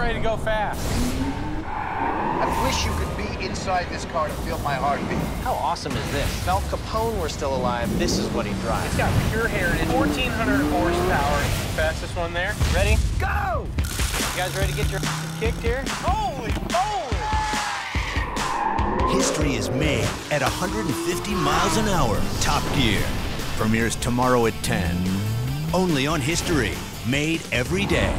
ready to go fast. I wish you could be inside this car to feel my heartbeat. How awesome is this? If Al Capone were still alive, this is what he'd drive. It's got pure heritage, 1,400 horsepower. Fastest one there. Ready? Go! You guys ready to get your kicked here? Holy moly! History is made at 150 miles an hour. Top Gear premieres tomorrow at 10. Only on History, made every day.